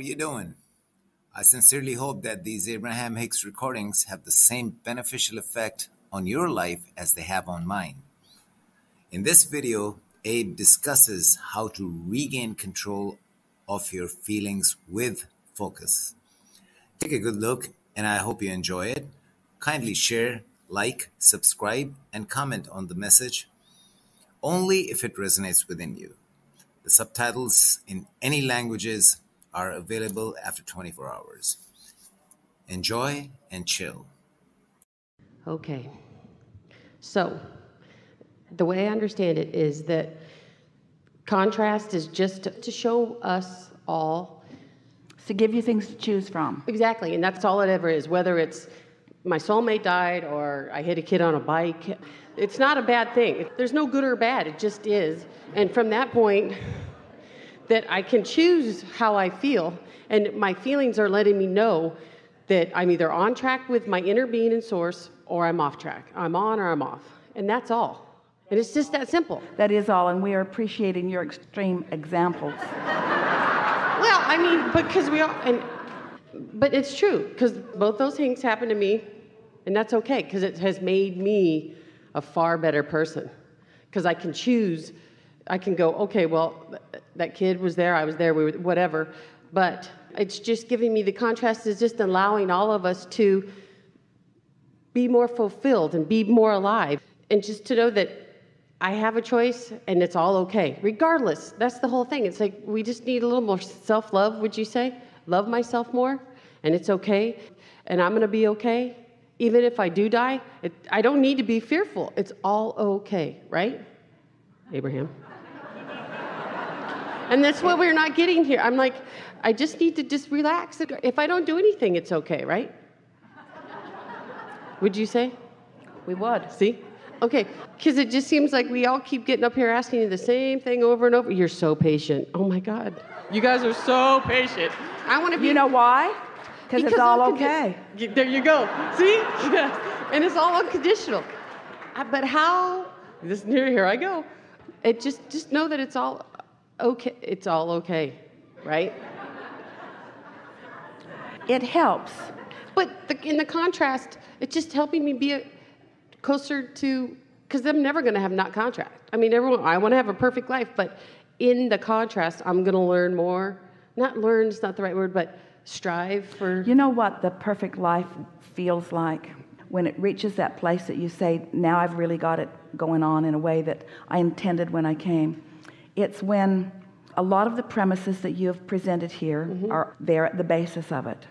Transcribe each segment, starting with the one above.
are you doing? I sincerely hope that these Abraham Hicks recordings have the same beneficial effect on your life as they have on mine. In this video, Abe discusses how to regain control of your feelings with focus. Take a good look and I hope you enjoy it. Kindly share, like, subscribe, and comment on the message only if it resonates within you. The subtitles in any languages are available after 24 hours. Enjoy and chill. Okay. So, the way I understand it is that contrast is just to show us all to give you things to choose from. exactly, and that's all it ever is. Whether it's my soulmate died or I hit a kid on a bike, it's not a bad thing. There's no good or bad, it just is. And from that point, that I can choose how I feel, and my feelings are letting me know that I'm either on track with my inner being and source or I'm off track. I'm on or I'm off. And that's all. And it's just that simple. That is all, and we are appreciating your extreme examples. Well, I mean, because we all, and, but it's true, because both those things happened to me, and that's okay, because it has made me a far better person. Because I can choose, I can go, okay, well, that kid was there, I was there, we were, whatever. But it's just giving me the contrast is just allowing all of us to be more fulfilled and be more alive. And just to know that I have a choice and it's all okay, regardless. That's the whole thing. It's like we just need a little more self love, would you say? Love myself more, and it's okay, and I'm gonna be okay. Even if I do die, it, I don't need to be fearful. It's all okay, right? Abraham. And that's what we're not getting here. I'm like, I just need to just relax. If I don't do anything, it's okay, right? Would you say? We would. See? Okay, because it just seems like we all keep getting up here asking you the same thing over and over. You're so patient. Oh my God. You guys are so patient. I want to be. You know why? Because it's all I'm condi- okay. There you go. See? Yeah. And it's all unconditional. Uh, But how? This here, here I go. It just just know that it's all okay. It's all okay, right? It helps. But the, in the contrast, it's just helping me be a, closer to, because I'm never going to have not contrast. I mean, everyone, I want to have a perfect life, but in the contrast, I'm going to learn more. Not learn is not the right word, but strive for. You know what the perfect life feels like? When it reaches that place that you say, now I've really got it going on in a way that I intended when I came. It's when a lot of the premises that you have presented here mm-hmm. are there at the basis of it.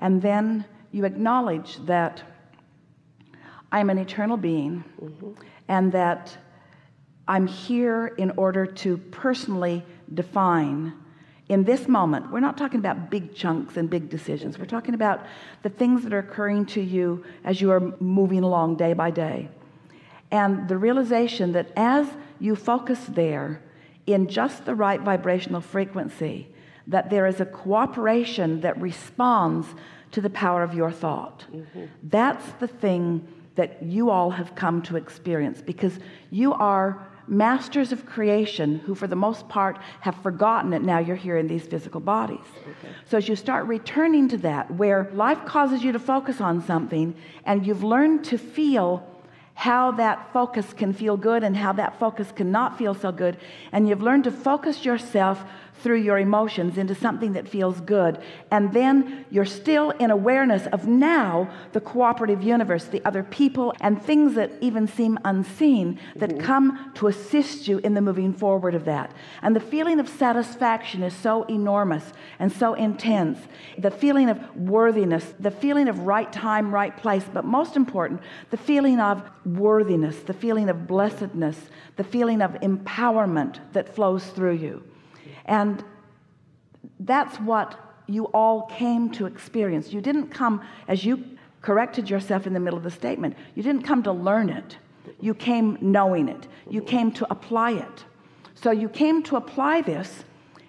And then you acknowledge that I'm an eternal being mm-hmm. and that I'm here in order to personally define in this moment. We're not talking about big chunks and big decisions. We're talking about the things that are occurring to you as you are moving along day by day. And the realization that as you focus there in just the right vibrational frequency, that there is a cooperation that responds to the power of your thought. Mm-hmm. That's the thing that you all have come to experience because you are masters of creation who, for the most part, have forgotten it now you're here in these physical bodies. So, as you start returning to that, where life causes you to focus on something and you've learned to feel how that focus can feel good and how that focus cannot feel so good, and you've learned to focus yourself through your emotions into something that feels good. And then you're still in awareness of now the cooperative universe, the other people, and things that even seem unseen that mm-hmm. come to assist you in the moving forward of that. And the feeling of satisfaction is so enormous and so intense. The feeling of worthiness, the feeling of right time, right place, but most important, the feeling of worthiness, the feeling of blessedness, the feeling of empowerment that flows through you. And that's what you all came to experience. You didn't come, as you corrected yourself in the middle of the statement, you didn't come to learn it. You came knowing it. You came to apply it. So you came to apply this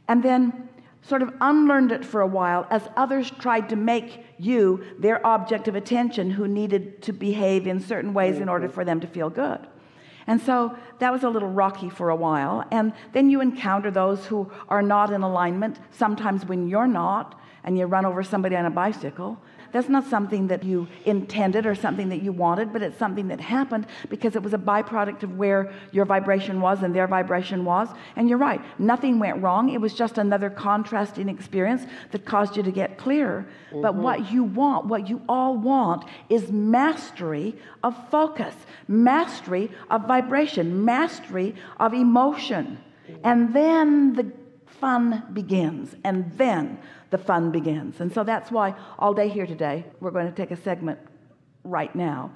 and then sort of unlearned it for a while as others tried to make you their object of attention who needed to behave in certain ways in order mm-hmm. for them to feel good. And so that was a little rocky for a while. And then you encounter those who are not in alignment, sometimes when you're not, and you run over somebody on a bicycle. That's not something that you intended or something that you wanted, but it's something that happened because it was a byproduct of where your vibration was and their vibration was. And you're right, nothing went wrong. It was just another contrasting experience that caused you to get clearer. Mm-hmm. But what you want, what you all want, is mastery of focus, mastery of vibration, mastery of emotion. And then the fun begins. And then the fun begins. And so that's why all day here today, we're going to take a segment right now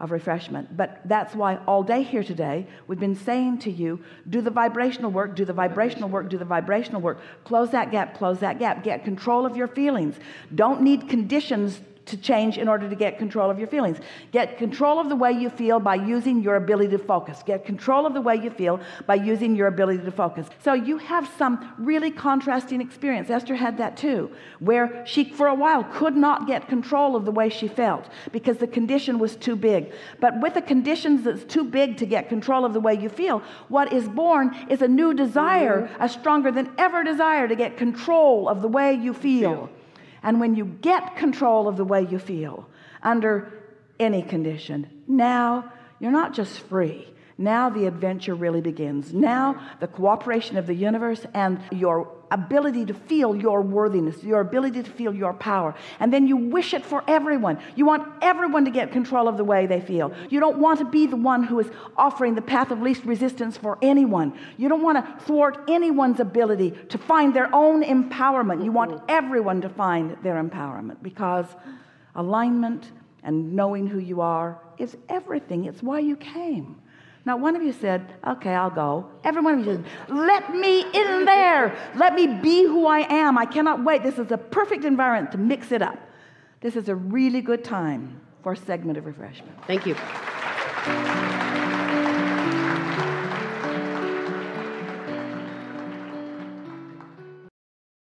of refreshment. But that's why all day here today, we've been saying to you do the vibrational work, do the vibrational work, do the vibrational work. Close that gap, close that gap. Get control of your feelings. Don't need conditions to change in order to get control of your feelings. Get control of the way you feel by using your ability to focus. Get control of the way you feel by using your ability to focus. So you have some really contrasting experience. Esther had that too, where she for a while could not get control of the way she felt because the condition was too big. But with the conditions that's too big to get control of the way you feel, what is born is a new desire, a stronger than ever desire to get control of the way you feel. And when you get control of the way you feel under any condition, now you're not just free. Now the adventure really begins. Now the cooperation of the universe and your ability to feel your worthiness, your ability to feel your power. And then you wish it for everyone. You want everyone to get control of the way they feel. You don't want to be the one who is offering the path of least resistance for anyone. You don't want to thwart anyone's ability to find their own empowerment. You want mm-hmm. everyone to find their empowerment because alignment and knowing who you are is everything. It's why you came. Not one of you said, Okay, I'll go. Every one of you said, Let me in there. Let me be who I am. I cannot wait. This is a perfect environment to mix it up. This is a really good time for a segment of refreshment. Thank you.